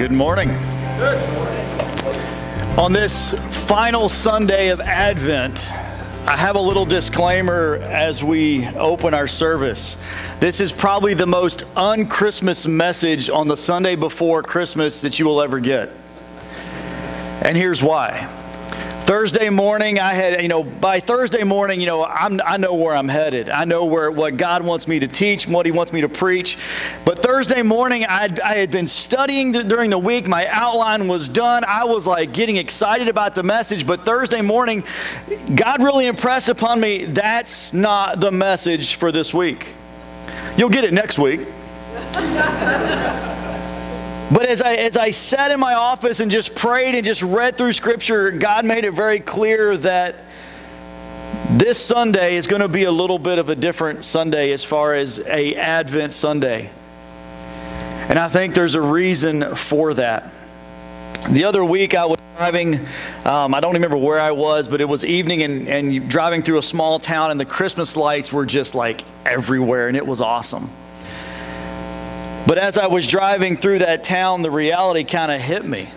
Good morning. On this final Sunday of Advent, I have a little disclaimer as we open our service. This is probably the most un Christmas message on the Sunday before Christmas that you will ever get. And here's why. Thursday morning, I had, you know, by Thursday morning, you know, I'm, I know where I'm headed. I know where what God wants me to teach, what He wants me to preach. But Thursday morning, I had, I had been studying during the week. My outline was done. I was like getting excited about the message. But Thursday morning, God really impressed upon me that's not the message for this week. You'll get it next week. But as I, as I sat in my office and just prayed and just read through Scripture, God made it very clear that this Sunday is going to be a little bit of a different Sunday as far as a Advent Sunday. And I think there's a reason for that. The other week I was driving, um, I don't remember where I was, but it was evening and, and driving through a small town, and the Christmas lights were just like everywhere, and it was awesome. But as I was driving through that town, the reality kind of hit me.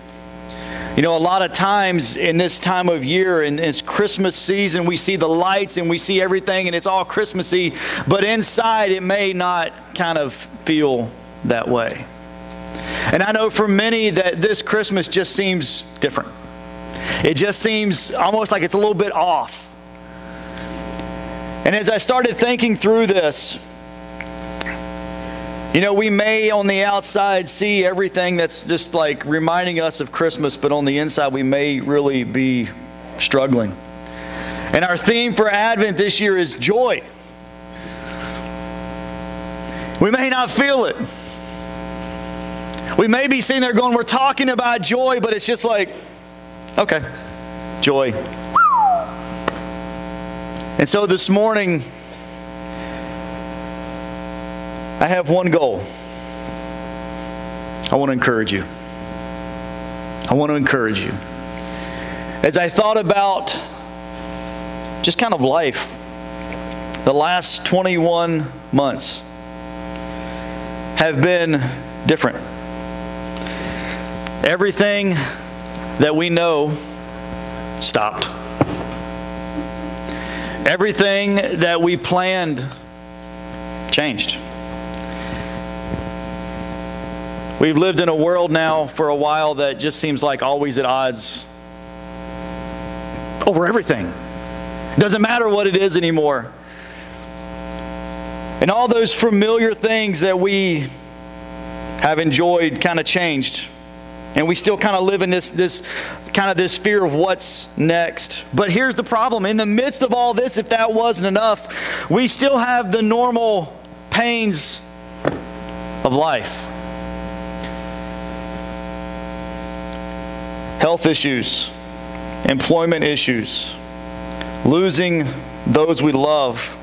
You know, a lot of times in this time of year, in this Christmas season, we see the lights and we see everything and it's all Christmassy, but inside it may not kind of feel that way. And I know for many that this Christmas just seems different. It just seems almost like it's a little bit off. And as I started thinking through this, you know, we may on the outside see everything that's just like reminding us of Christmas, but on the inside, we may really be struggling. And our theme for Advent this year is joy. We may not feel it. We may be sitting there going, We're talking about joy, but it's just like, okay, joy. And so this morning, I have one goal. I want to encourage you. I want to encourage you. As I thought about just kind of life, the last 21 months have been different. Everything that we know stopped. Everything that we planned changed. We've lived in a world now for a while that just seems like always at odds over everything. It doesn't matter what it is anymore. And all those familiar things that we have enjoyed kind of changed. And we still kind of live in this, this kind of this fear of what's next. But here's the problem. In the midst of all this, if that wasn't enough, we still have the normal pains of life. Health issues, employment issues, losing those we love,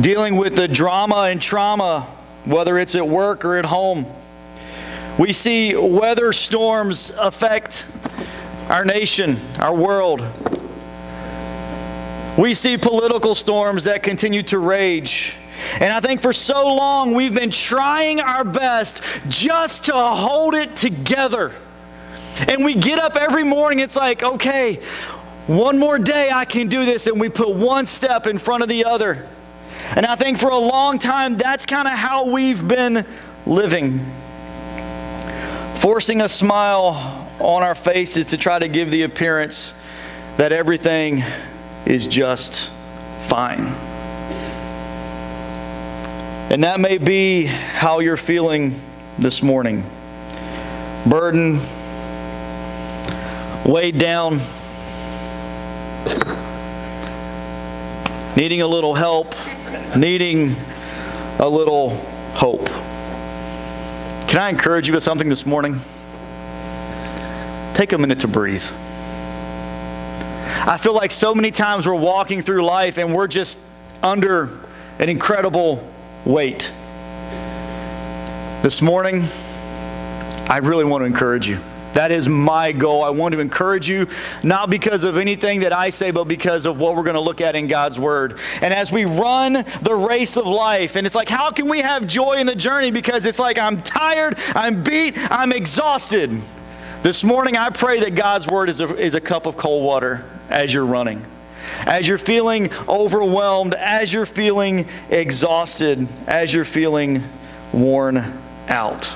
dealing with the drama and trauma, whether it's at work or at home. We see weather storms affect our nation, our world. We see political storms that continue to rage. And I think for so long we've been trying our best just to hold it together. And we get up every morning, it's like, okay, one more day I can do this. And we put one step in front of the other. And I think for a long time, that's kind of how we've been living. Forcing a smile on our faces to try to give the appearance that everything is just fine. And that may be how you're feeling this morning. Burden, weighed down, needing a little help, needing a little hope. Can I encourage you with something this morning? Take a minute to breathe. I feel like so many times we're walking through life and we're just under an incredible weight. This morning, I really want to encourage you. That is my goal. I want to encourage you, not because of anything that I say, but because of what we're going to look at in God's Word. And as we run the race of life, and it's like, how can we have joy in the journey? Because it's like, I'm tired, I'm beat, I'm exhausted. This morning, I pray that God's Word is a, is a cup of cold water as you're running. As you're feeling overwhelmed, as you're feeling exhausted, as you're feeling worn out.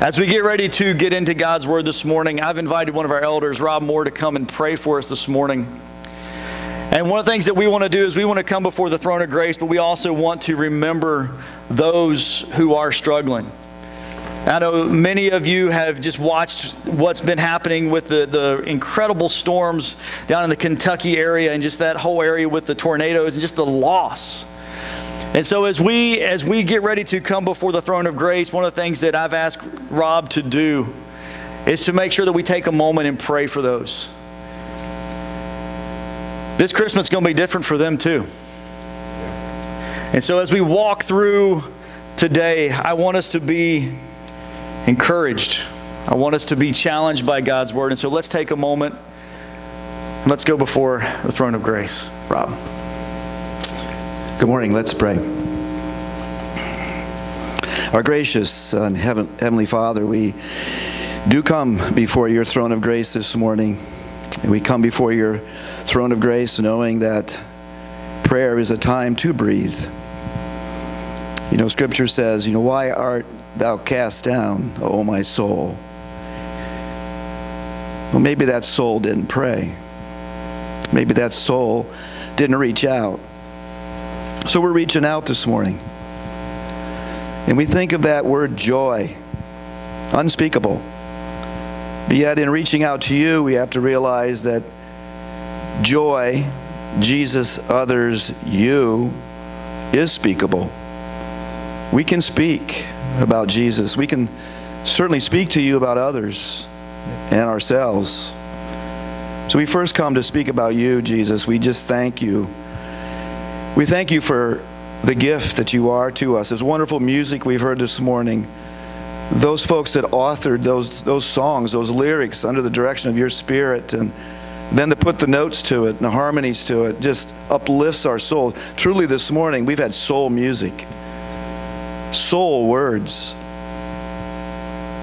As we get ready to get into God's Word this morning, I've invited one of our elders, Rob Moore, to come and pray for us this morning. And one of the things that we want to do is we want to come before the throne of grace, but we also want to remember those who are struggling. I know many of you have just watched what's been happening with the, the incredible storms down in the Kentucky area and just that whole area with the tornadoes and just the loss and so as we as we get ready to come before the throne of grace, one of the things that I've asked Rob to do is to make sure that we take a moment and pray for those. This Christmas is going to be different for them too. And so as we walk through today, I want us to be encouraged. I want us to be challenged by God's word. And so let's take a moment. Let's go before the throne of grace. Rob. Good morning. Let's pray. Our gracious and heaven, Heavenly Father, we do come before your throne of grace this morning. We come before your throne of grace knowing that prayer is a time to breathe. You know, Scripture says, you know, why art thou cast down, O my soul? Well, maybe that soul didn't pray. Maybe that soul didn't reach out. So we're reaching out this morning. And we think of that word joy, unspeakable. But yet, in reaching out to you, we have to realize that joy, Jesus, others, you, is speakable. We can speak about Jesus. We can certainly speak to you about others and ourselves. So we first come to speak about you, Jesus. We just thank you we thank you for the gift that you are to us. There's wonderful music we've heard this morning. Those folks that authored those, those songs, those lyrics under the direction of your spirit, and then to put the notes to it and the harmonies to it just uplifts our soul. Truly, this morning, we've had soul music, soul words.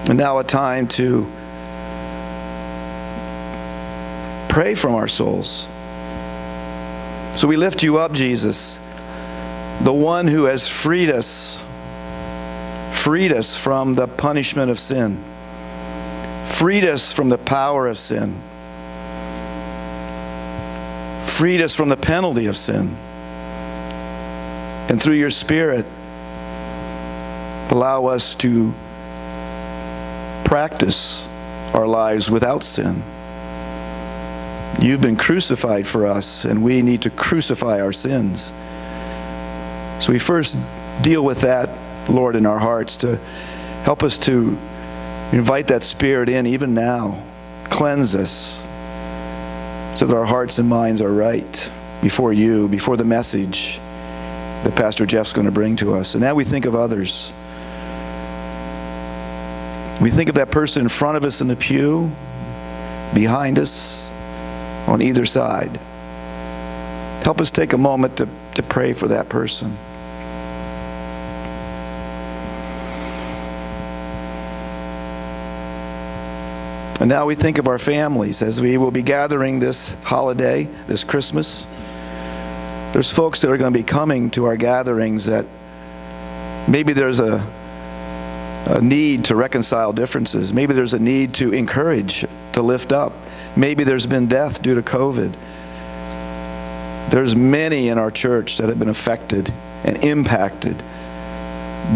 And now a time to pray from our souls. So we lift you up, Jesus, the one who has freed us, freed us from the punishment of sin, freed us from the power of sin, freed us from the penalty of sin. And through your Spirit, allow us to practice our lives without sin. You've been crucified for us, and we need to crucify our sins. So we first deal with that, Lord, in our hearts to help us to invite that Spirit in even now. Cleanse us so that our hearts and minds are right before you, before the message that Pastor Jeff's going to bring to us. And now we think of others. We think of that person in front of us in the pew, behind us, on either side. Help us take a moment to, to pray for that person. And now we think of our families as we will be gathering this holiday, this Christmas. There's folks that are going to be coming to our gatherings that maybe there's a, a need to reconcile differences. Maybe there's a need to encourage, to lift up. Maybe there's been death due to COVID. There's many in our church that have been affected and impacted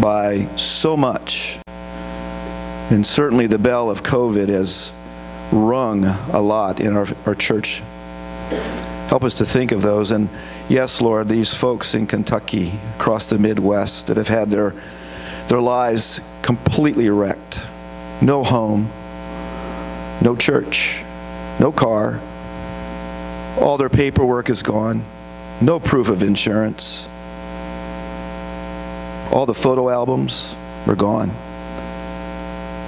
by so much. And certainly the bell of COVID has rung a lot in our, our church. Help us to think of those. And yes, Lord, these folks in Kentucky, across the Midwest, that have had their, their lives completely wrecked. No home, no church, no car. All their paperwork is gone. No proof of insurance. All the photo albums are gone.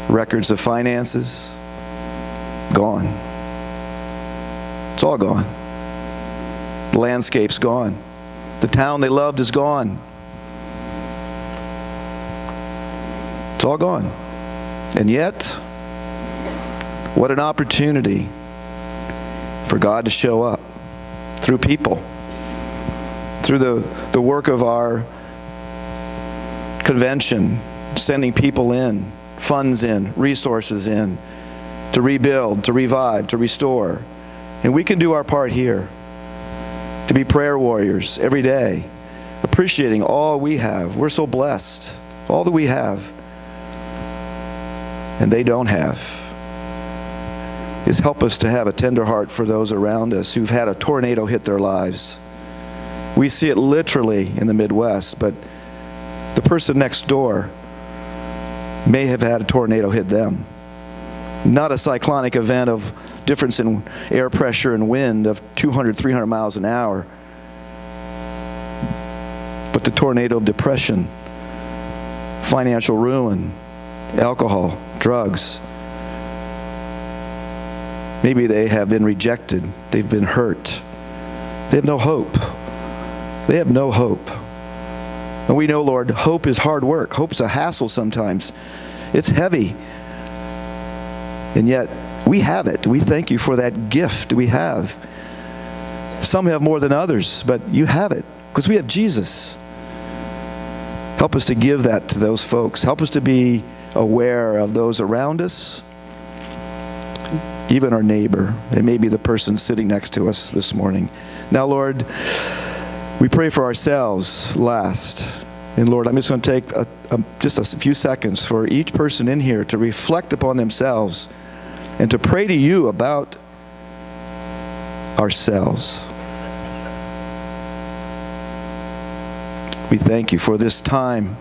records of finances, gone. It's all gone. The landscape's gone. The town they loved is gone. It's all gone. And yet, what an opportunity for God to show up through people, through the, the work of our convention, sending people in, funds in, resources in, to rebuild, to revive, to restore. And we can do our part here to be prayer warriors every day, appreciating all we have. We're so blessed, all that we have, and they don't have. Is help us to have a tender heart for those around us who've had a tornado hit their lives. We see it literally in the Midwest, but the person next door may have had a tornado hit them. Not a cyclonic event of difference in air pressure and wind of 200, 300 miles an hour, but the tornado of depression, financial ruin, alcohol, drugs. Maybe they have been rejected, they've been hurt, they have no hope. They have no hope. And we know, Lord, hope is hard work. Hope's a hassle sometimes. It's heavy. And yet, we have it. We thank you for that gift we have. Some have more than others, but you have it because we have Jesus. Help us to give that to those folks. Help us to be aware of those around us, even our neighbor. It may be the person sitting next to us this morning. Now, Lord, we pray for ourselves last. And Lord, I'm just going to take a, a, just a few seconds for each person in here to reflect upon themselves and to pray to you about ourselves. We thank you for this time,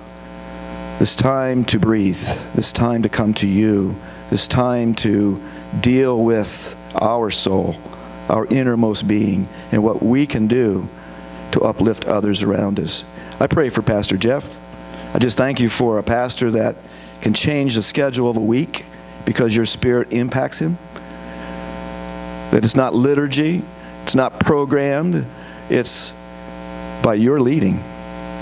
this time to breathe, this time to come to you, this time to deal with our soul, our innermost being, and what we can do to uplift others around us. I pray for Pastor Jeff. I just thank you for a pastor that can change the schedule of a week because your spirit impacts him. That it's not liturgy, it's not programmed, it's by your leading.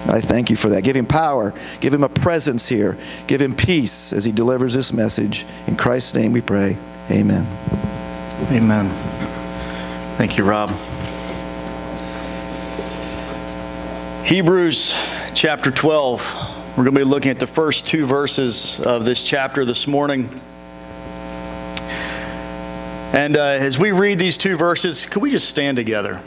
I thank you for that. Give him power, give him a presence here, give him peace as he delivers this message. In Christ's name we pray. Amen. Amen. Thank you, Rob. Hebrews chapter 12. We're going to be looking at the first two verses of this chapter this morning. And uh, as we read these two verses, could we just stand together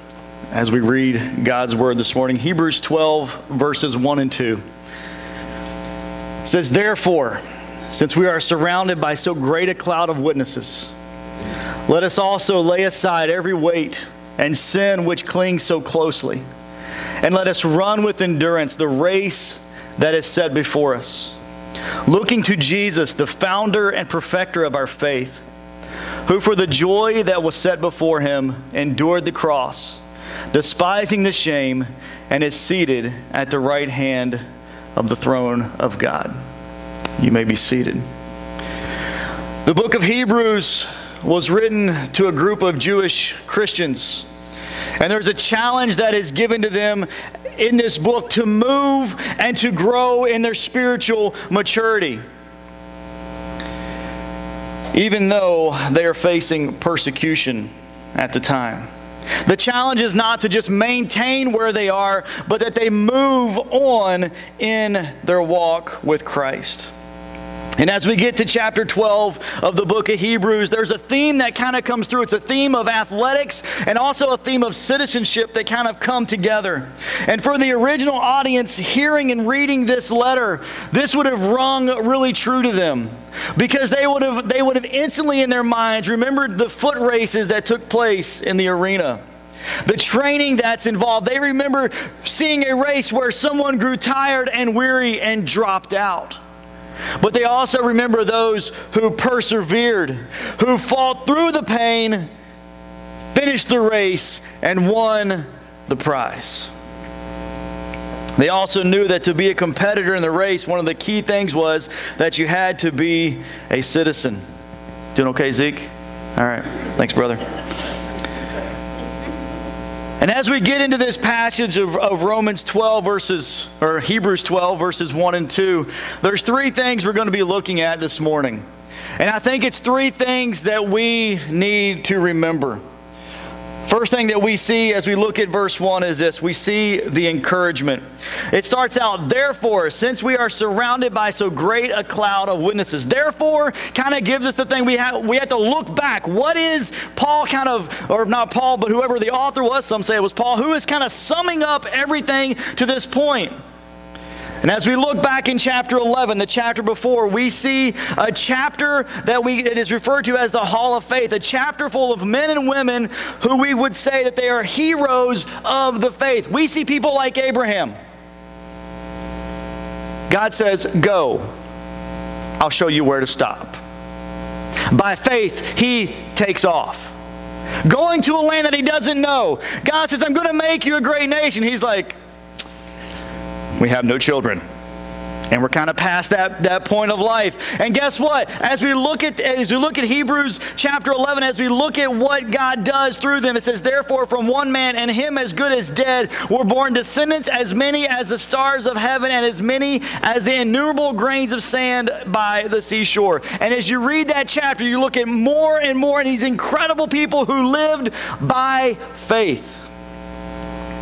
as we read God's word this morning? Hebrews 12, verses 1 and 2. It says, Therefore, since we are surrounded by so great a cloud of witnesses, let us also lay aside every weight and sin which clings so closely and let us run with endurance the race that is set before us. Looking to Jesus, the founder and perfecter of our faith, who for the joy that was set before him endured the cross, despising the shame, and is seated at the right hand of the throne of God. You may be seated. The book of Hebrews was written to a group of Jewish Christians and there's a challenge that is given to them in this book to move and to grow in their spiritual maturity. Even though they are facing persecution at the time. The challenge is not to just maintain where they are, but that they move on in their walk with Christ. And as we get to chapter 12 of the book of Hebrews, there's a theme that kind of comes through. It's a theme of athletics and also a theme of citizenship that kind of come together. And for the original audience hearing and reading this letter, this would have rung really true to them because they would have they would have instantly in their minds remembered the foot races that took place in the arena the training that's involved. They remember seeing a race where someone grew tired and weary and dropped out. But they also remember those who persevered, who fought through the pain, finished the race, and won the prize. They also knew that to be a competitor in the race, one of the key things was that you had to be a citizen. Doing okay, Zeke? All right. Thanks, brother. And as we get into this passage of, of, Romans 12 verses, or Hebrews 12 verses 1 and 2, there's three things we're going to be looking at this morning. And I think it's three things that we need to remember. First thing that we see as we look at verse 1 is this we see the encouragement. It starts out, therefore, since we are surrounded by so great a cloud of witnesses. Therefore, kind of gives us the thing we have, we have to look back. What is Paul kind of, or not Paul, but whoever the author was, some say it was Paul, who is kind of summing up everything to this point? And as we look back in chapter 11, the chapter before, we see a chapter that we it is referred to as the Hall of Faith, a chapter full of men and women who we would say that they are heroes of the faith. We see people like Abraham. God says, "Go. I'll show you where to stop." By faith, he takes off. Going to a land that he doesn't know. God says, "I'm going to make you a great nation." He's like, we have no children. And we're kind of past that, that point of life. And guess what? As we look at as we look at Hebrews chapter 11, as we look at what God does through them, it says, "Therefore, from one man, and him as good as dead, were born descendants as many as the stars of heaven, and as many as the innumerable grains of sand by the seashore." And as you read that chapter, you look at more and more, and these incredible people who lived by faith.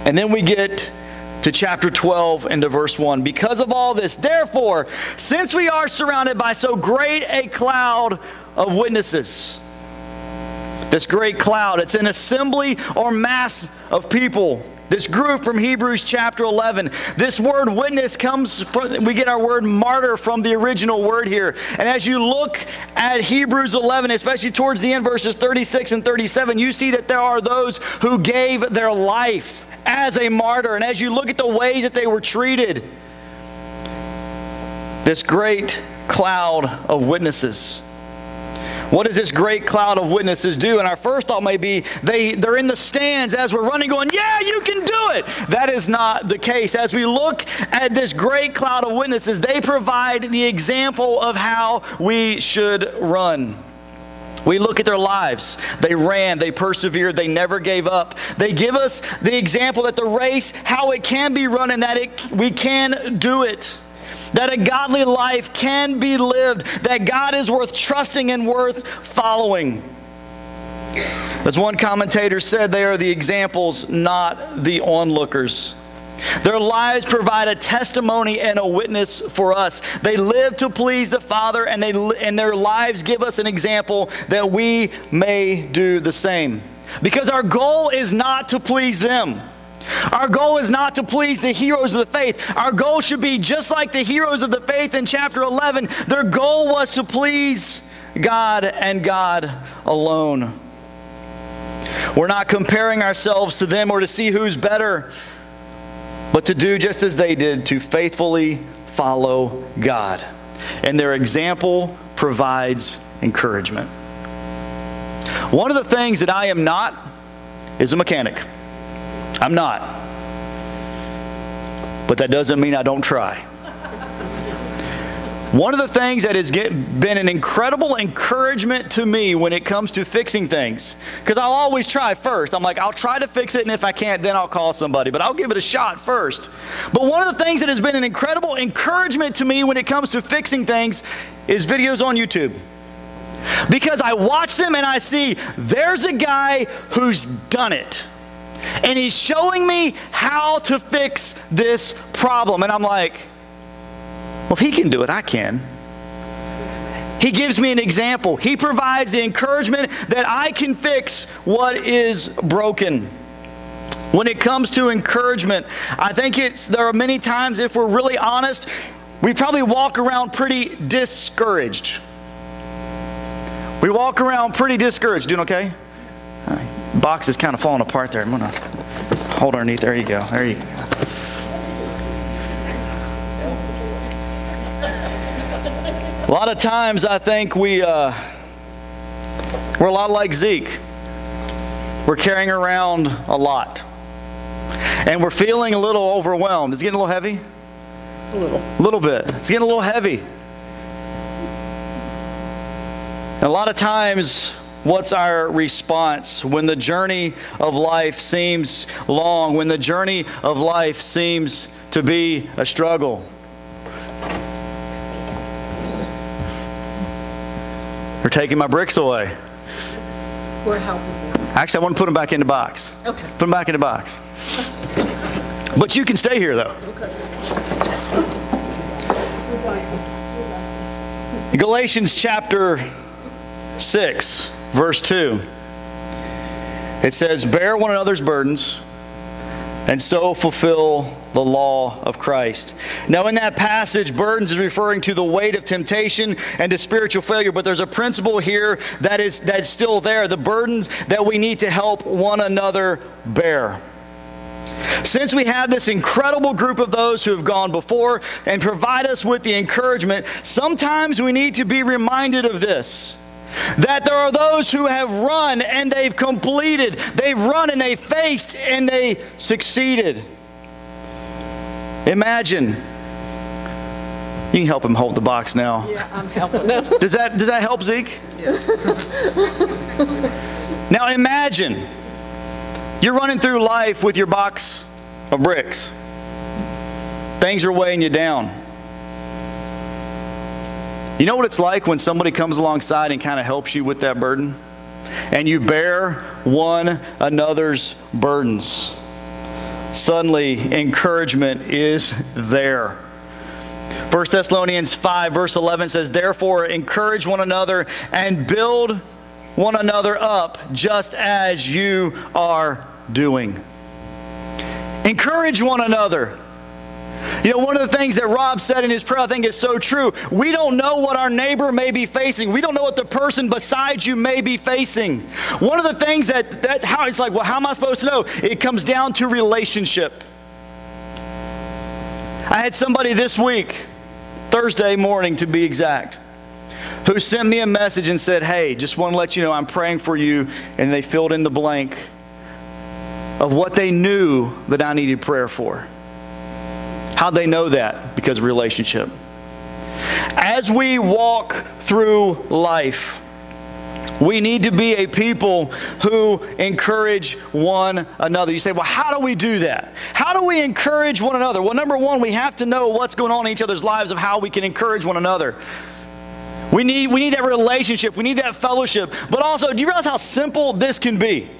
And then we get to chapter 12 and to verse 1. Because of all this, therefore, since we are surrounded by so great a cloud of witnesses, this great cloud, it's an assembly or mass of people. This group from Hebrews chapter 11. This word witness comes from, we get our word martyr from the original word here. And as you look at Hebrews 11, especially towards the end, verses 36 and 37, you see that there are those who gave their life as a martyr. And as you look at the ways that they were treated, this great cloud of witnesses. What does this great cloud of witnesses do? And our first thought may be they, they're in the stands as we're running, going, Yeah, you can do it. That is not the case. As we look at this great cloud of witnesses, they provide the example of how we should run. We look at their lives. They ran, they persevered, they never gave up. They give us the example that the race, how it can be run and that it, we can do it. That a godly life can be lived, that God is worth trusting and worth following. As one commentator said, they are the examples, not the onlookers. Their lives provide a testimony and a witness for us. They live to please the Father, and, they, and their lives give us an example that we may do the same. Because our goal is not to please them. Our goal is not to please the heroes of the faith. Our goal should be just like the heroes of the faith in chapter 11. Their goal was to please God and God alone. We're not comparing ourselves to them or to see who's better but to do just as they did, to faithfully follow God. And their example provides encouragement. One of the things that I am not is a mechanic. I'm not. But that doesn't mean I don't try. One of the things that has get, been an incredible encouragement to me when it comes to fixing things, because I'll always try first. I'm like, I'll try to fix it, and if I can't, then I'll call somebody, but I'll give it a shot first. But one of the things that has been an incredible encouragement to me when it comes to fixing things is videos on YouTube. Because I watch them and I see there's a guy who's done it. And he's showing me how to fix this problem. And I'm like, well, if he can do it, I can. He gives me an example. He provides the encouragement that I can fix what is broken. When it comes to encouragement, I think it's there are many times if we're really honest, we probably walk around pretty discouraged. We walk around pretty discouraged. Doing okay? Box is kind of falling apart there. I'm gonna hold underneath. There you go. There you go. A lot of times I think we, uh, we're a lot like Zeke. We're carrying around a lot. and we're feeling a little overwhelmed. It's getting a little heavy? A little. A little bit. It's getting a little heavy. And a lot of times, what's our response when the journey of life seems long, when the journey of life seems to be a struggle? They're taking my bricks away. We're helping you. Actually, I want to put them back in the box. Okay. Put them back in the box. But you can stay here, though. Okay. Galatians chapter 6, verse 2. It says, Bear one another's burdens and so fulfill the law of Christ. Now, in that passage, burdens is referring to the weight of temptation and to spiritual failure, but there's a principle here that is that's still there the burdens that we need to help one another bear. Since we have this incredible group of those who have gone before and provide us with the encouragement, sometimes we need to be reminded of this that there are those who have run and they've completed, they've run and they faced and they succeeded. Imagine. You can help him hold the box now. Yeah, I'm helping them. Does that, does that help, Zeke? Yes. now imagine you're running through life with your box of bricks. Things are weighing you down. You know what it's like when somebody comes alongside and kind of helps you with that burden? And you bear one another's burdens. Suddenly, encouragement is there. 1 Thessalonians 5, verse 11 says, Therefore, encourage one another and build one another up, just as you are doing. Encourage one another. You know, one of the things that Rob said in his prayer, I think is so true. We don't know what our neighbor may be facing. We don't know what the person beside you may be facing. One of the things that that's how it's like, well, how am I supposed to know? It comes down to relationship. I had somebody this week, Thursday morning to be exact, who sent me a message and said, Hey, just want to let you know I'm praying for you. And they filled in the blank of what they knew that I needed prayer for. How'd they know that? Because of relationship. As we walk through life, we need to be a people who encourage one another. You say, well, how do we do that? How do we encourage one another? Well, number one, we have to know what's going on in each other's lives of how we can encourage one another. We need, we need that relationship, we need that fellowship. But also, do you realize how simple this can be?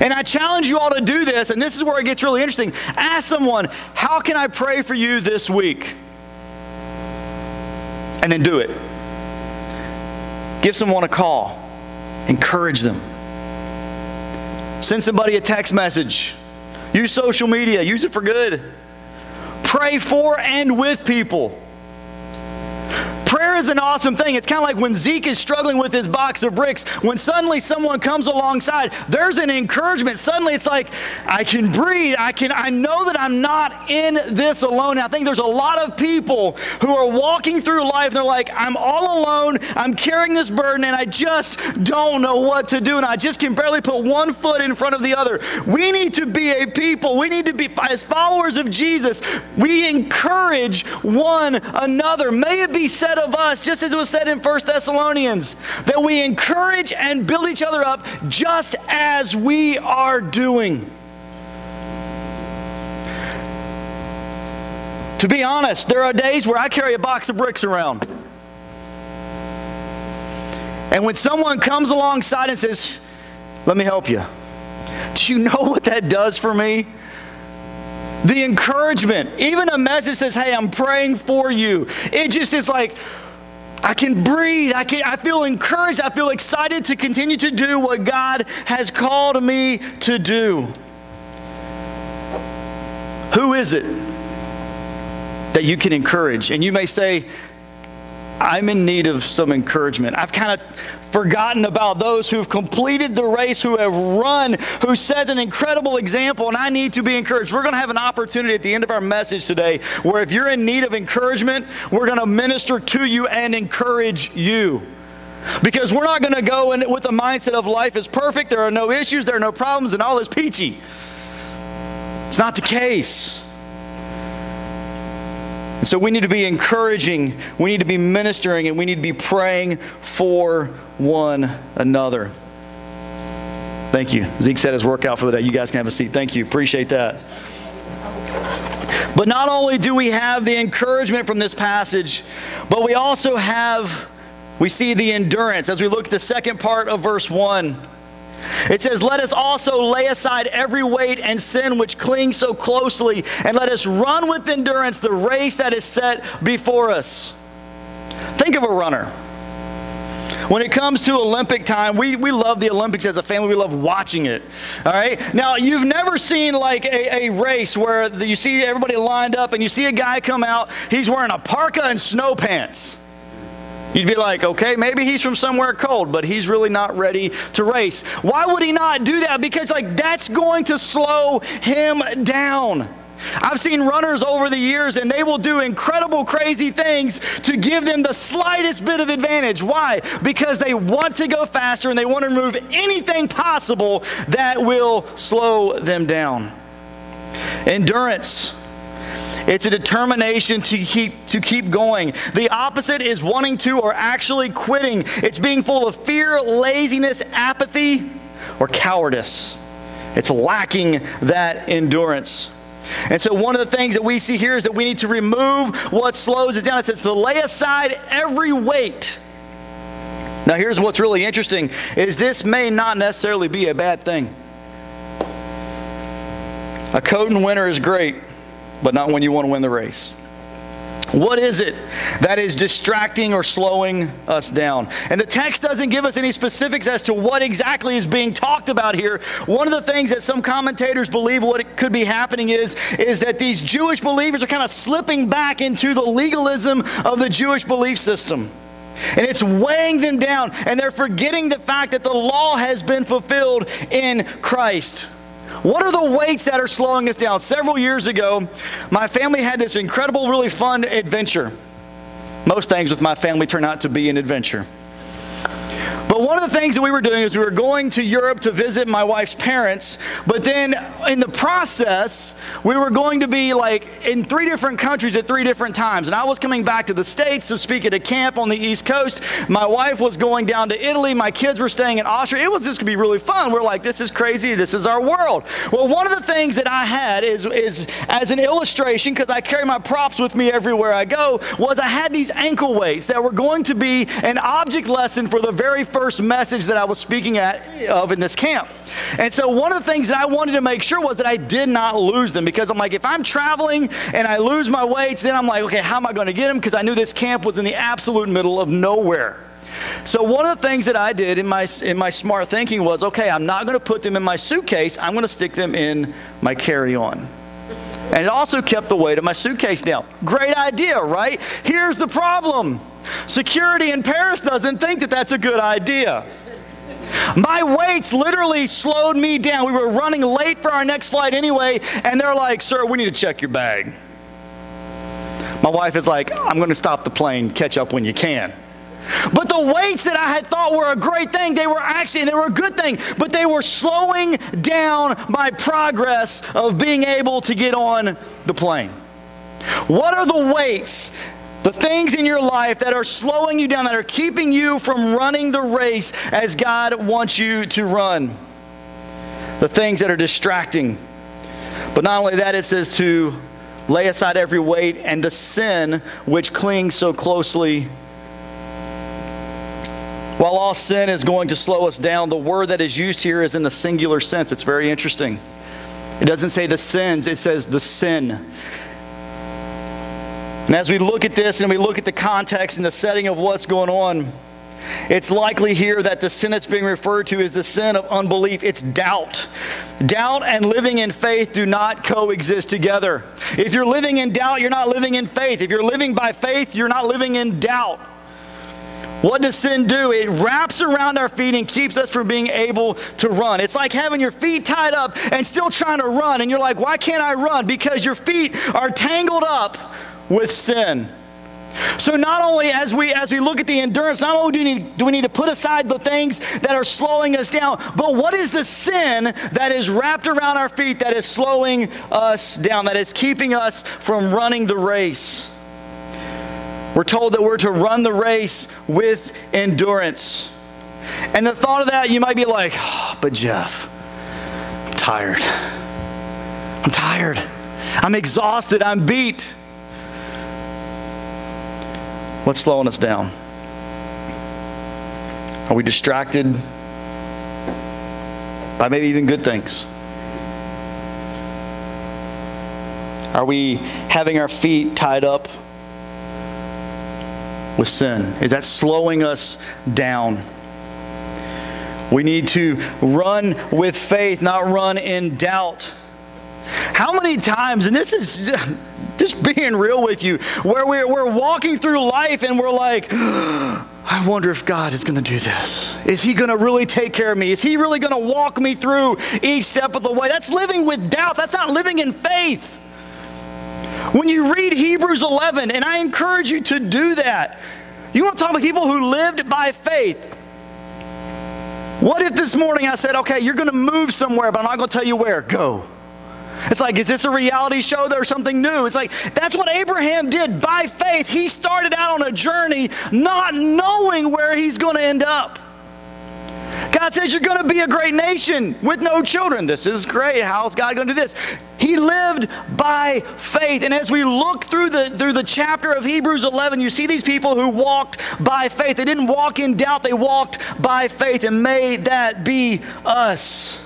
And I challenge you all to do this, and this is where it gets really interesting. Ask someone, How can I pray for you this week? And then do it. Give someone a call, encourage them. Send somebody a text message. Use social media, use it for good. Pray for and with people. Prayer is an awesome thing. It's kind of like when Zeke is struggling with his box of bricks. When suddenly someone comes alongside, there's an encouragement. Suddenly it's like, I can breathe. I can I know that I'm not in this alone. I think there's a lot of people who are walking through life and they're like, I'm all alone. I'm carrying this burden and I just don't know what to do. And I just can barely put one foot in front of the other. We need to be a people. We need to be, as followers of Jesus, we encourage one another. May it be said of us, just as it was said in 1 Thessalonians, that we encourage and build each other up just as we are doing. To be honest, there are days where I carry a box of bricks around. And when someone comes alongside and says, Let me help you, do you know what that does for me? The encouragement, even a message says, Hey, I'm praying for you. It just is like, I can breathe. I, can, I feel encouraged. I feel excited to continue to do what God has called me to do. Who is it that you can encourage? And you may say, I'm in need of some encouragement. I've kind of forgotten about those who've completed the race, who have run, who set an incredible example, and I need to be encouraged. We're going to have an opportunity at the end of our message today where if you're in need of encouragement, we're going to minister to you and encourage you. Because we're not going to go in with the mindset of life is perfect, there are no issues, there are no problems, and all is peachy. It's not the case. And so we need to be encouraging, we need to be ministering, and we need to be praying for one another. Thank you. Zeke said his workout for the day. You guys can have a seat. Thank you. Appreciate that. But not only do we have the encouragement from this passage, but we also have, we see the endurance as we look at the second part of verse 1. It says, Let us also lay aside every weight and sin which clings so closely, and let us run with endurance the race that is set before us. Think of a runner. When it comes to Olympic time, we, we love the Olympics as a family. We love watching it. All right? Now, you've never seen like a, a race where you see everybody lined up and you see a guy come out, he's wearing a parka and snow pants. You'd be like, okay, maybe he's from somewhere cold, but he's really not ready to race. Why would he not do that? Because, like, that's going to slow him down. I've seen runners over the years and they will do incredible, crazy things to give them the slightest bit of advantage. Why? Because they want to go faster and they want to remove anything possible that will slow them down. Endurance. It's a determination to keep, to keep going. The opposite is wanting to or actually quitting. It's being full of fear, laziness, apathy, or cowardice. It's lacking that endurance. And so, one of the things that we see here is that we need to remove what slows us down. It says to lay aside every weight. Now, here's what's really interesting: is this may not necessarily be a bad thing. A coat in winter is great, but not when you want to win the race. What is it that is distracting or slowing us down? And the text doesn't give us any specifics as to what exactly is being talked about here. One of the things that some commentators believe what could be happening is, is that these Jewish believers are kind of slipping back into the legalism of the Jewish belief system. And it's weighing them down, and they're forgetting the fact that the law has been fulfilled in Christ. What are the weights that are slowing us down? Several years ago, my family had this incredible, really fun adventure. Most things with my family turn out to be an adventure. But one of the things that we were doing is we were going to Europe to visit my wife's parents. But then in the process, we were going to be like in three different countries at three different times. And I was coming back to the States to speak at a camp on the East Coast. My wife was going down to Italy. My kids were staying in Austria. It was just going to be really fun. We're like, this is crazy. This is our world. Well, one of the things that I had is, is as an illustration, because I carry my props with me everywhere I go, was I had these ankle weights that were going to be an object lesson for the very first first message that I was speaking at of in this camp. And so one of the things that I wanted to make sure was that I did not lose them because I'm like, if I'm traveling and I lose my weights, then I'm like, okay, how am I going to get them? Because I knew this camp was in the absolute middle of nowhere. So one of the things that I did in my in my smart thinking was, okay, I'm not going to put them in my suitcase. I'm going to stick them in my carry-on. And it also kept the weight of my suitcase down. Great idea, right? Here's the problem. Security in Paris doesn't think that that's a good idea. My weights literally slowed me down. We were running late for our next flight anyway, and they're like, Sir, we need to check your bag. My wife is like, I'm going to stop the plane, catch up when you can. But the weights that I had thought were a great thing, they were actually, they were a good thing, but they were slowing down my progress of being able to get on the plane. What are the weights the things in your life that are slowing you down, that are keeping you from running the race as God wants you to run. The things that are distracting. But not only that, it says to lay aside every weight and the sin which clings so closely. While all sin is going to slow us down, the word that is used here is in the singular sense. It's very interesting. It doesn't say the sins, it says the sin. And as we look at this and we look at the context and the setting of what's going on, it's likely here that the sin that's being referred to is the sin of unbelief. It's doubt. Doubt and living in faith do not coexist together. If you're living in doubt, you're not living in faith. If you're living by faith, you're not living in doubt. What does sin do? It wraps around our feet and keeps us from being able to run. It's like having your feet tied up and still trying to run. And you're like, why can't I run? Because your feet are tangled up with sin. So not only as we as we look at the endurance, not only do we, need, do we need to put aside the things that are slowing us down, but what is the sin that is wrapped around our feet that is slowing us down, that is keeping us from running the race? We're told that we're to run the race with endurance. And the thought of that, you might be like, oh, but Jeff, I'm tired. I'm tired. I'm exhausted. I'm beat. What's slowing us down? Are we distracted by maybe even good things? Are we having our feet tied up with sin? Is that slowing us down? We need to run with faith, not run in doubt. How many times, and this is just being real with you, where we're, we're walking through life and we're like, I wonder if God is going to do this. Is He going to really take care of me? Is He really going to walk me through each step of the way? That's living with doubt. That's not living in faith. When you read Hebrews 11, and I encourage you to do that, you want to talk about people who lived by faith. What if this morning I said, okay, you're going to move somewhere, but I'm not going to tell you where? Go. It's like, is this a reality show or something new? It's like, that's what Abraham did by faith. He started out on a journey not knowing where he's going to end up. God says you're going to be a great nation with no children. This is great. How's God going to do this? He lived by faith. And as we look through the, through the chapter of Hebrews 11, you see these people who walked by faith. They didn't walk in doubt, they walked by faith. And may that be us.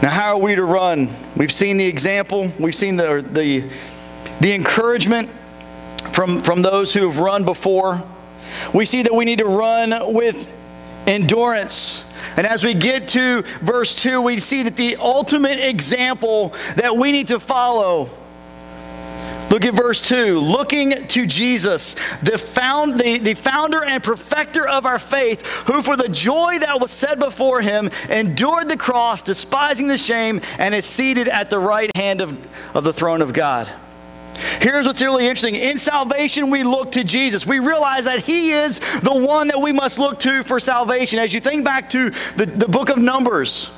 Now, how are we to run? We've seen the example, we've seen the, the, the encouragement from, from those who have run before. We see that we need to run with endurance. And as we get to verse 2, we see that the ultimate example that we need to follow Look at verse 2. Looking to Jesus, the, found, the, the founder and perfecter of our faith, who for the joy that was set before him endured the cross, despising the shame, and is seated at the right hand of, of the throne of God. Here's what's really interesting. In salvation, we look to Jesus. We realize that He is the one that we must look to for salvation. As you think back to the, the book of Numbers,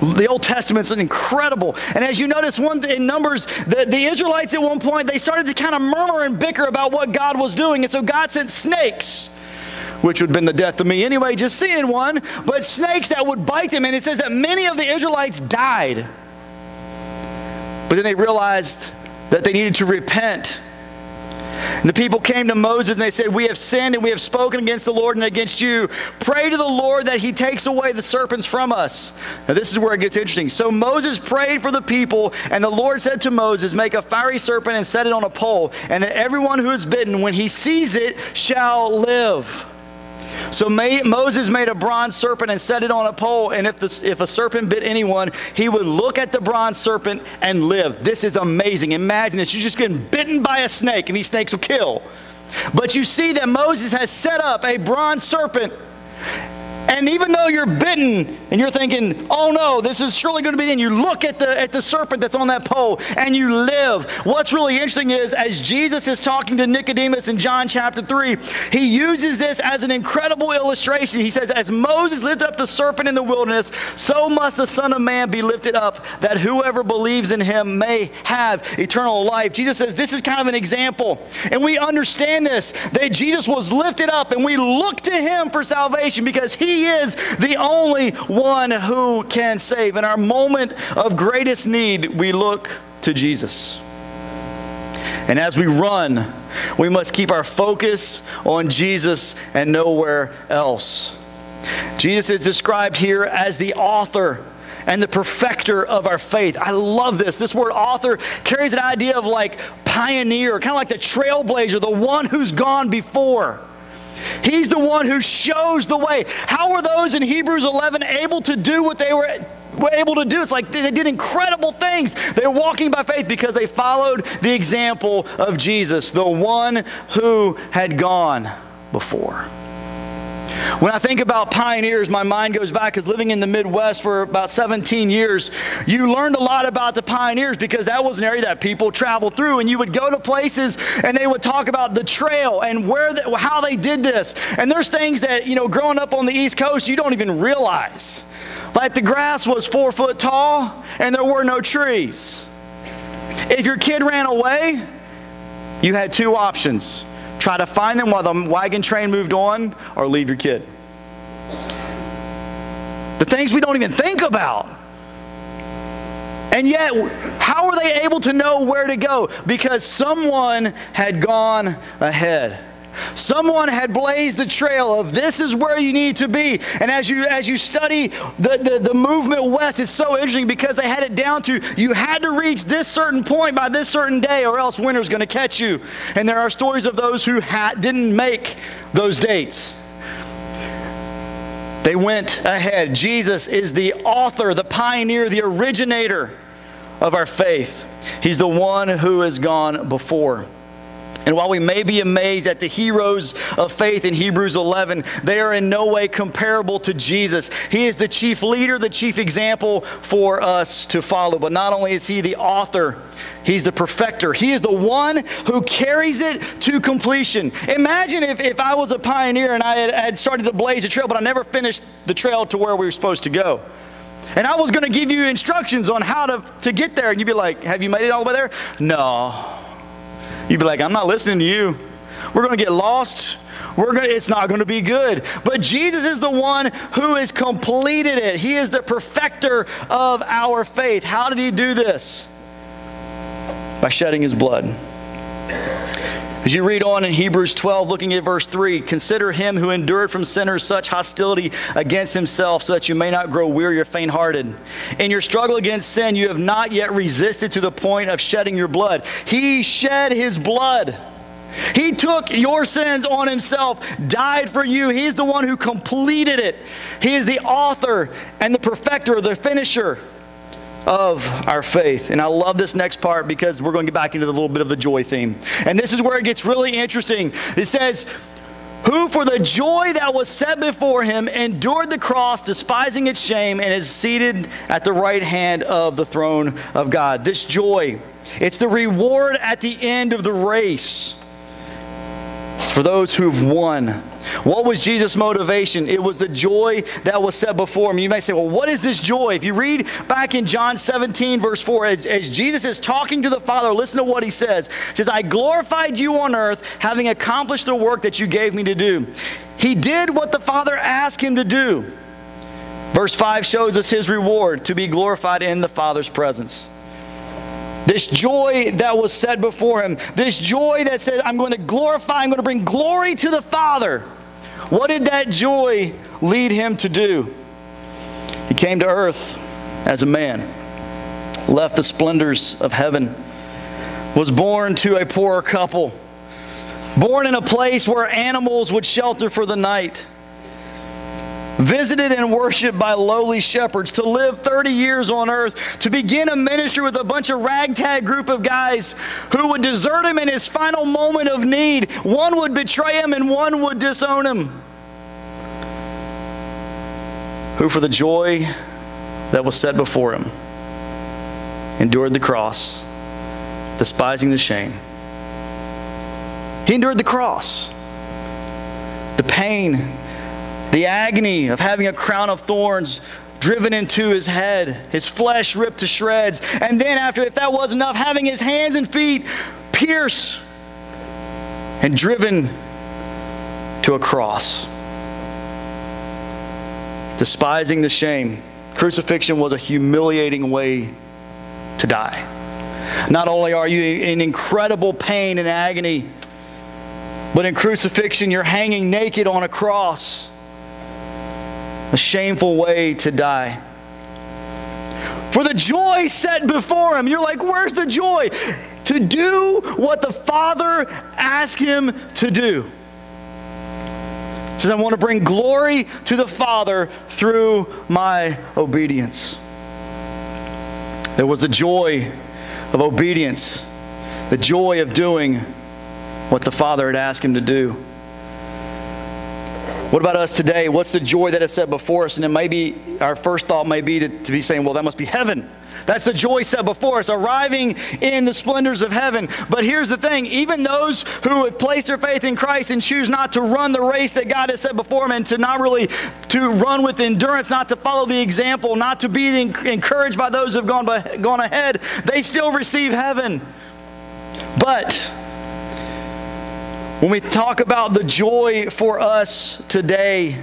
the Old Testament's incredible. And as you notice, one in Numbers, the, the Israelites at one point, they started to kind of murmur and bicker about what God was doing. And so God sent snakes which would have been the death of me anyway, just seeing one, but snakes that would bite them. And it says that many of the Israelites died. But then they realized that they needed to repent and the people came to Moses and they said, We have sinned and we have spoken against the Lord and against you. Pray to the Lord that he takes away the serpents from us. Now, this is where it gets interesting. So Moses prayed for the people, and the Lord said to Moses, Make a fiery serpent and set it on a pole, and that everyone who is bitten, when he sees it, shall live. So may, Moses made a bronze serpent and set it on a pole, and if, the, if a serpent bit anyone, he would look at the bronze serpent and live. This is amazing. Imagine this. You're just getting bitten by a snake, and these snakes will kill. But you see that Moses has set up a bronze serpent and even though you're bitten and you're thinking, oh no, this is surely going to be, and you look at the, at the serpent that's on that pole and you live. What's really interesting is as Jesus is talking to Nicodemus in John chapter 3, he uses this as an incredible illustration. He says, As Moses lifted up the serpent in the wilderness, so must the Son of Man be lifted up, that whoever believes in him may have eternal life. Jesus says, This is kind of an example. And we understand this that Jesus was lifted up and we look to him for salvation because he he is the only one who can save. In our moment of greatest need, we look to Jesus. And as we run, we must keep our focus on Jesus and nowhere else. Jesus is described here as the author and the perfecter of our faith. I love this. This word author carries an idea of like pioneer, kind of like the trailblazer, the one who's gone before. He's the one who shows the way. How were those in Hebrews 11 able to do what they were were able to do. It's like they did incredible things. They were walking by faith because they followed the example of Jesus, the one who had gone before. When I think about pioneers, my mind goes back because living in the Midwest for about 17 years, you learned a lot about the pioneers because that was an area that people traveled through. And you would go to places and they would talk about the trail and where the, how they did this. And there's things that, you know, growing up on the East Coast, you don't even realize. Like the grass was four foot tall and there were no trees. If your kid ran away, you had two options try to find them while the wagon train moved on, or leave your kid. The things we don't even think about. And yet, how were they able to know where to go? Because someone had gone ahead. Someone had blazed the trail of this is where you need to be. And as you as you study the, the, the, movement west, it's so interesting because they had it down to you had to reach this certain point by this certain day, or else winter's going to catch you. And there are stories of those who had, didn't make those dates. They went ahead. Jesus is the author, the pioneer, the originator of our faith. He's the one who has gone before. And while we may be amazed at the heroes of faith in Hebrews 11, they are in no way comparable to Jesus. He is the chief leader, the chief example for us to follow. But not only is he the author, he's the perfecter. He is the one who carries it to completion. Imagine if, if I was a pioneer and I had, had started to blaze a trail, but I never finished the trail to where we were supposed to go. And I was going to give you instructions on how to, to get there. And you'd be like, Have you made it all the way there? No. You'd be like, I'm not listening to you. We're going to get lost. We're to, it's not going to be good. But Jesus is the one who has completed it. He is the perfecter of our faith. How did he do this? By shedding his blood. As you read on in Hebrews 12, looking at verse 3, consider him who endured from sinners such hostility against himself, so that you may not grow weary or faint hearted. In your struggle against sin, you have not yet resisted to the point of shedding your blood. He shed his blood. He took your sins on himself, died for you. He's the one who completed it. He is the author and the perfecter, the finisher of our faith. And I love this next part because we're going to get back into a little bit of the joy theme. And this is where it gets really interesting. It says, who for the joy that was set before him endured the cross, despising its shame, and is seated at the right hand of the throne of God. This joy, it's the reward at the end of the race for those who've won. What was Jesus' motivation? It was the joy that was set before him. You may say, well, what is this joy? If you read back in John 17, verse 4, as, as Jesus is talking to the Father, listen to what he says. He says, I glorified you on earth, having accomplished the work that you gave me to do. He did what the Father asked him to do. Verse 5 shows us his reward to be glorified in the Father's presence. This joy that was set before him, this joy that said, I'm going to glorify, I'm going to bring glory to the Father. What did that joy lead him to do? He came to earth as a man, left the splendors of heaven, was born to a poor couple, born in a place where animals would shelter for the night visited and worshiped by lowly shepherds, to live 30 years on earth, to begin a ministry with a bunch of ragtag group of guys who would desert him in his final moment of need. One would betray him and one would disown him. Who, for the joy that was set before him, endured the cross, despising the shame. He endured the cross, the pain, the agony of having a crown of thorns driven into his head, his flesh ripped to shreds, and then, after, if that was enough, having his hands and feet pierced and driven to a cross. Despising the shame. Crucifixion was a humiliating way to die. Not only are you in incredible pain and agony, but in crucifixion, you're hanging naked on a cross a shameful way to die. For the joy set before him, you're like, where's the joy? To do what the Father asked him to do. He says, I want to bring glory to the Father through my obedience. There was a joy of obedience, the joy of doing what the Father had asked him to do. What about us today? What's the joy that is set before us? And then maybe our first thought may be to, to be saying, well, that must be heaven. That's the joy set before us, arriving in the splendors of heaven. But here's the thing even those who have placed their faith in Christ and choose not to run the race that God has set before them and to not really to run with endurance, not to follow the example, not to be encouraged by those who have gone, by, gone ahead, they still receive heaven. But when we talk about the joy for us today,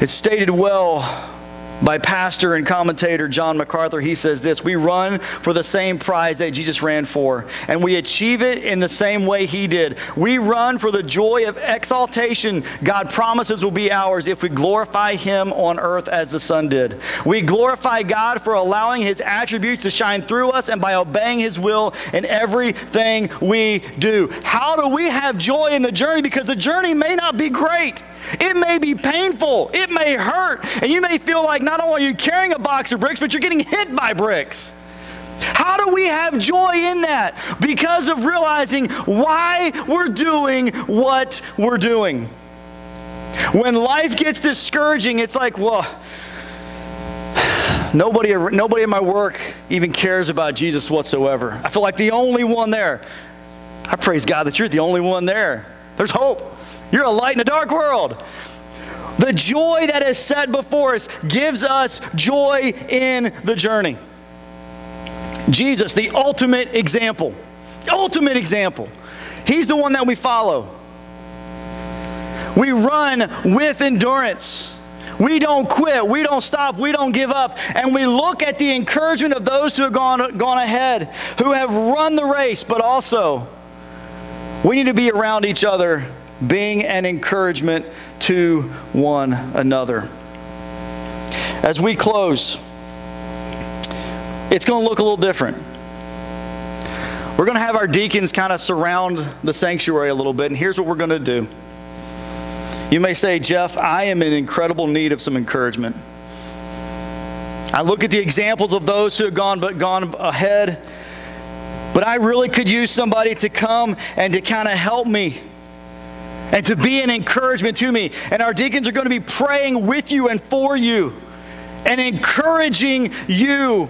it's stated well by pastor and commentator John MacArthur. He says this We run for the same prize that Jesus ran for, and we achieve it in the same way he did. We run for the joy of exaltation God promises will be ours if we glorify him on earth as the Son did. We glorify God for allowing his attributes to shine through us and by obeying his will in everything we do. How do we have joy in the journey? Because the journey may not be great. It may be painful. It may hurt. And you may feel like not only are you carrying a box of bricks, but you're getting hit by bricks. How do we have joy in that? Because of realizing why we're doing what we're doing. When life gets discouraging, it's like, well, nobody, nobody in my work even cares about Jesus whatsoever. I feel like the only one there. I praise God that you're the only one there. There's hope. You're a light in a dark world. The joy that is set before us gives us joy in the journey. Jesus, the ultimate example, ultimate example. He's the one that we follow. We run with endurance. We don't quit. We don't stop. We don't give up. And we look at the encouragement of those who have gone, gone ahead, who have run the race, but also we need to be around each other being an encouragement to one another. As we close, it's going to look a little different. We're going to have our deacons kind of surround the sanctuary a little bit, and here's what we're going to do. You may say, Jeff, I am in incredible need of some encouragement. I look at the examples of those who have gone but gone ahead, but I really could use somebody to come and to kind of help me and to be an encouragement to me. And our deacons are going to be praying with you and for you and encouraging you.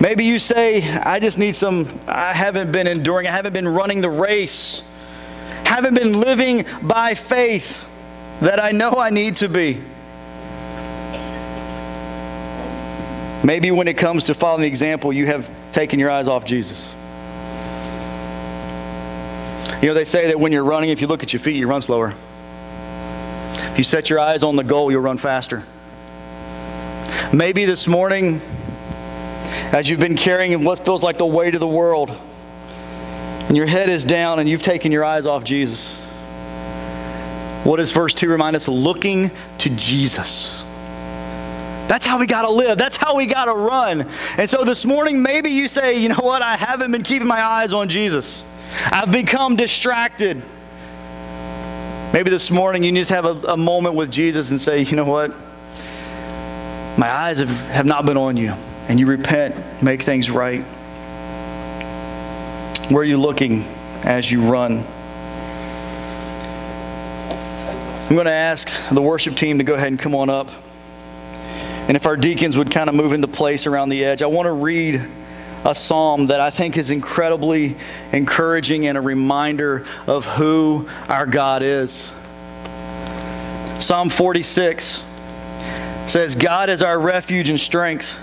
Maybe you say, I just need some, I haven't been enduring, I haven't been running the race, haven't been living by faith that I know I need to be. Maybe when it comes to following the example, you have taken your eyes off Jesus. You know, they say that when you're running, if you look at your feet, you run slower. If you set your eyes on the goal, you'll run faster. Maybe this morning, as you've been carrying what feels like the weight of the world, and your head is down and you've taken your eyes off Jesus. What does verse 2 remind us? Looking to Jesus. That's how we got to live. That's how we got to run. And so this morning, maybe you say, you know what? I haven't been keeping my eyes on Jesus. I've become distracted. Maybe this morning you just have a, a, moment with Jesus and say, you know what? My eyes have, have not been on you. And you repent, make things right. Where are you looking as you run? I'm going to ask the worship team to go ahead and come on up. And if our deacons would kind of move into place around the edge, I want to read a psalm that I think is incredibly encouraging and a reminder of who our God is. Psalm 46 says, God is our refuge and strength,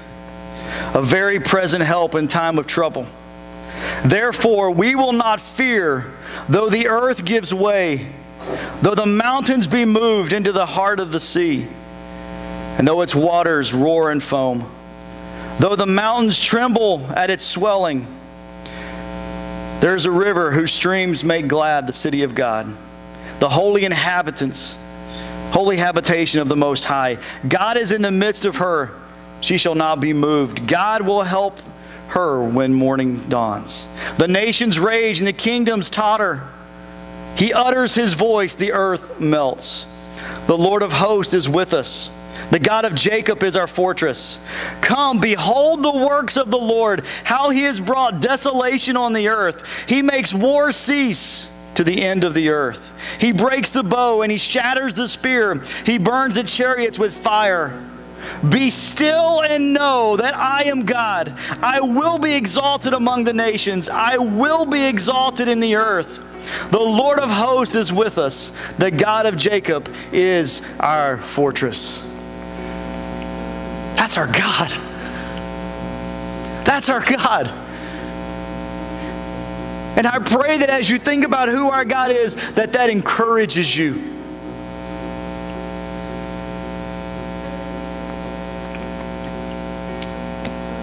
a very present help in time of trouble. Therefore, we will not fear, though the earth gives way, though the mountains be moved into the heart of the sea, and though its waters roar and foam. Though the mountains tremble at its swelling, there is a river whose streams make glad the city of God, the holy inhabitants, holy habitation of the Most High. God is in the midst of her. She shall not be moved. God will help her when morning dawns. The nations rage and the kingdoms totter. He utters his voice, the earth melts. The Lord of hosts is with us. The God of Jacob is our fortress. Come, behold the works of the Lord, how he has brought desolation on the earth. He makes war cease to the end of the earth. He breaks the bow and he shatters the spear. He burns the chariots with fire. Be still and know that I am God. I will be exalted among the nations. I will be exalted in the earth. The Lord of hosts is with us. The God of Jacob is our fortress. That's our God. That's our God. And I pray that as you think about who our God is, that that encourages you.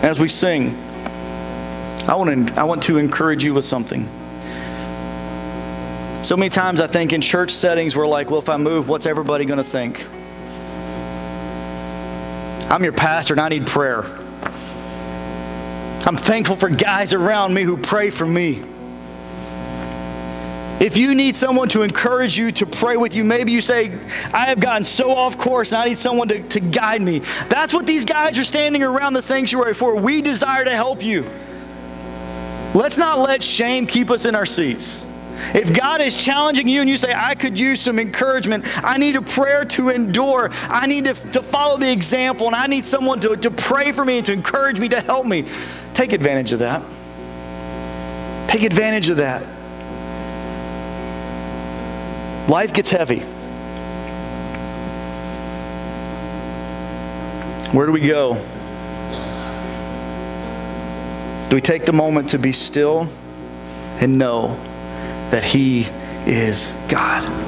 As we sing, I want to, I want to encourage you with something. So many times I think in church settings, we're like, well, if I move, what's everybody going to think? I'm your pastor and I need prayer. I'm thankful for guys around me who pray for me. If you need someone to encourage you to pray with you, maybe you say, I have gotten so off course and I need someone to, to guide me. That's what these guys are standing around the sanctuary for. We desire to help you. Let's not let shame keep us in our seats. If God is challenging you and you say, I could use some encouragement, I need a prayer to endure, I need to, to follow the example, and I need someone to, to pray for me and to encourage me, to help me, take advantage of that. Take advantage of that. Life gets heavy. Where do we go? Do we take the moment to be still and know that He is God?